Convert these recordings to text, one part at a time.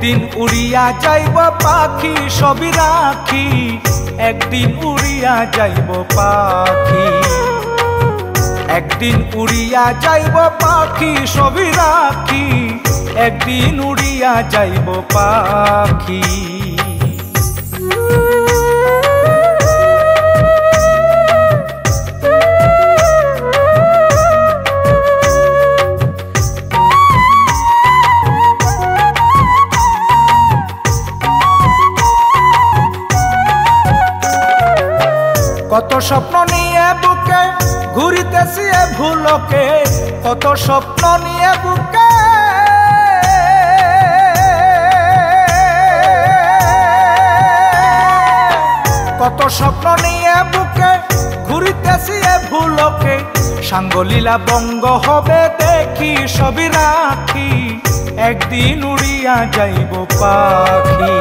একদিন উড়িয়া যাইব পাখি, সবই রাখি। একদিন উড়িয়া যাইব পাখি। একদিন উড়িয়া যাইব পাখি, সবই রাখি। একদিন উড়িয়া যাইব পাখি। কত স্বপ্ন নিয়ে বুকে ঘুরিতেছি এ ভুলকে, কত স্বপ্ন নিয়ে বুকে। কত স্বপ্ন নিয়ে বুকে ঘুরিতেছি এ ভুলকে, সাঙ্গলীলা বঙ্গ হবে দেখি সবই রাখি, একদিন উড়িয়া যাইব পাখি।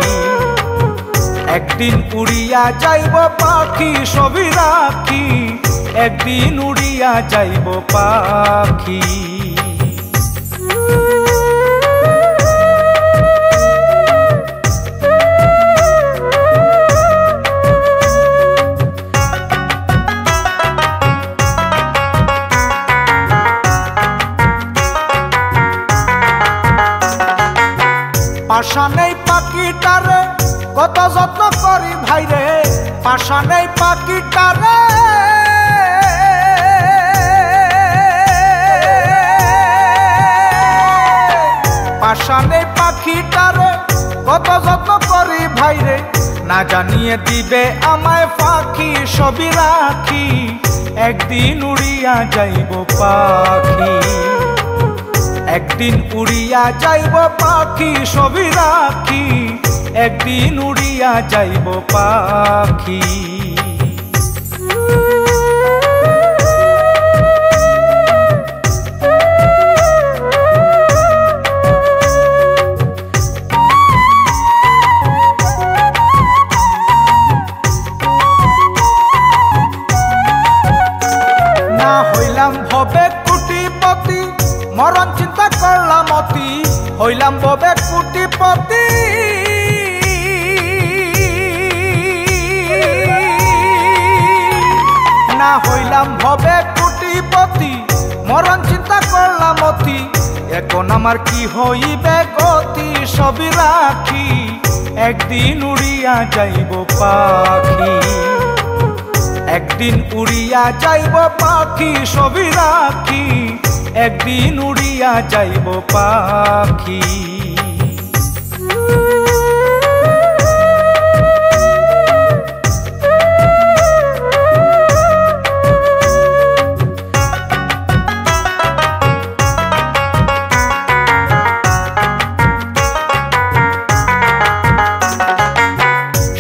একদিন উড়িয়া যাইব পাখি সবই রাখি। একদিন উড়িয়া যাইব পাখি। কত যত্ন করি ভাই রে, পাশা নেই পাখিটারে পাশা নেই পাখিটারে কত যত্ন করি ভাই রে। না জানিয়ে দিবে আমায় পাখি, সবই রাখি। একদিন উড়িয়া যাইব পাখি। একদিন উড়িয়া যাইব পাখি, সবই রাখি। একদিন উড়িয়া যাইব পাখি। মরণ চিন্তা করলাম অতি। হইলাম ববে কুটিপতি। হইলাম ভবে কুটিপতি, মরণ চিন্তা করলাম অতি। এখন আমার কি হইবে গতি, সবই রাখি। একদিন উড়িয়া যাইব পাখি। একদিন উড়িয়া যাইব পাখি, সবই রাখি। একদিন উড়িয়া যাইব পাখি।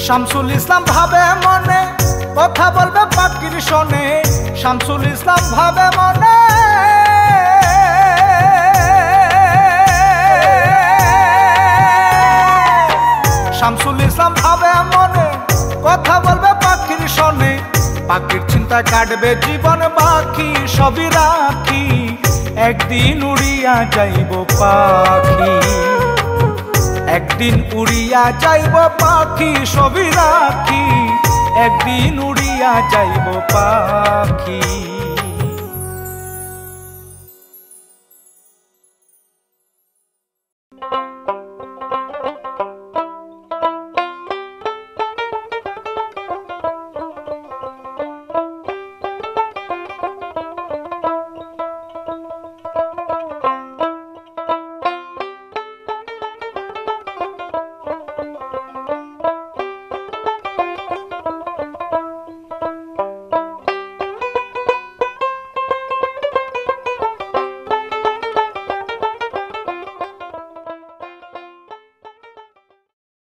শামসুল ইসলাম ভাবে মনে, কথা বলবে পাখির শোনে। শামসুল ইসলাম ভাবে মনে। শামসুল ইসলাম ভাবে মনে, কথা বলবে পাখির শোনে। পাখির চিন্তা কাটবে জীবন বাকি সবই রাখি। একদিন উড়িয়া যাইব পাখি। একদিন উড়িয়া যাইব পাখি সবই রাখি। একদিন উড়িয়া যাইব পাখি।